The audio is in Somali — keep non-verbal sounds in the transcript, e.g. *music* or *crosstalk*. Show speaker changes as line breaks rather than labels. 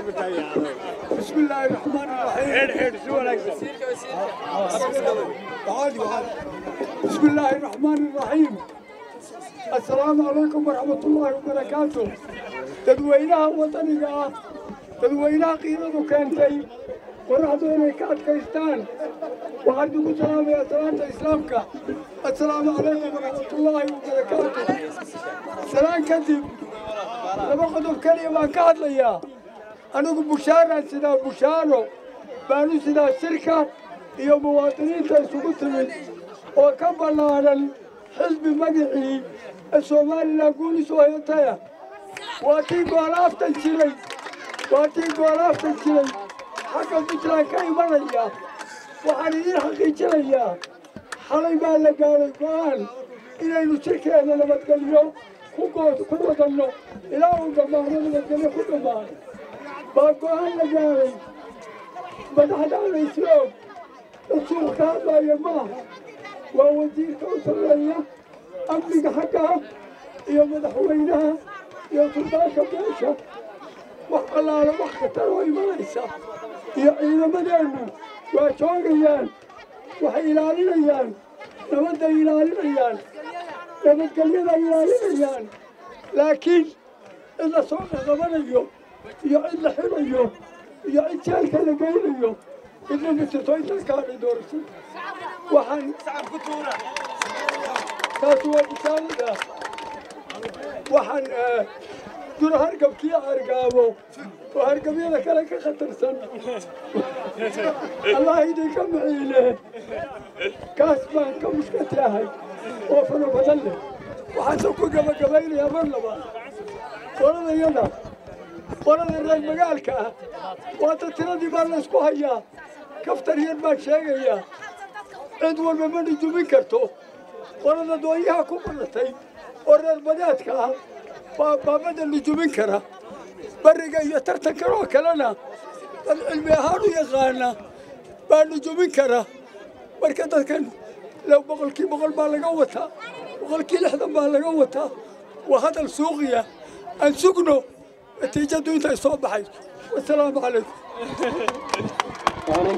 بسم الله الرحمن الرحيم وعادي وعادي بسم الله الرحمن الرحيم السلام عليكم ورحمة الله وبركاته تدوينها وطنية تدوينها قيمة كانتي ورحضوا إلي كاتكيستان وعندكم سلام يا سلامة إسلامك السلام عليكم ورحمة الله وبركاته سلام كذب لما قدر كلمة كاد ليا anigu bushaaraan sidaa bushaaro baanu sidaa shirka iyo muwaadiniinta isugu timid oo ka ballaadhan xisbi magicii ee somalilan guulis oo waa tii goolaaftan jiray waa tii goolaaftan jiray. Xagga puntland ka imanaya waxaan idiin xaqiijinayaa xalay baa la gaadhay go'aan inaynu shirkeenna nabadgelyo ku wadanno. Ilaa uu dhammaano nabadgelyo ku dhammaano baa go'aan la gaaray madaxdaada isloog rasuul ka hadlaya maaha waa wasiirka u sarreeya amniga xagga iyo madaxweynaha iyo suldaanka beesha wax allaala wax khatar oo imanaysa iyo ciidamadeennu waa joogayaan waxay ilaalinayaan nabadday ilaalinayaan nabadgelyada ilaalinayaan laakiin in la soo qaqabanayo يا إلا حلو يا يا إنسان كذا قيل يا إلا نتصوي تذكار وحن آه، سعب كتورة كاتوا إنسان ده وحن دور هركب كي أرقابه وهركب يلا كلك خطر سن. الله يديكم عيلة. كاسبان كم سكت هاي. وفنو بدله وحسوكو قبل قبيل يا مرلبا والله يلا. Qolada reer magaalka. Ah waata tiradii baa laysku hayaa. Kaftar yar baan sheegayaa cid walba ma nujumin karto. Qolada doonyaha ku badatay oo reer badeedka ah baa baabada nujumin kara. Bariga iyo tartankan oo kalena dad cilmi ahaan u yaqaana baa nujumin kara. Marka dadkan boqolkii boqol baa laga wataa boqolkii lixdan baa laga wataa. Waa hadal suuqiya. Aan sugno نتيجة دون تصوب حيث والسلام عليكم. *laughs*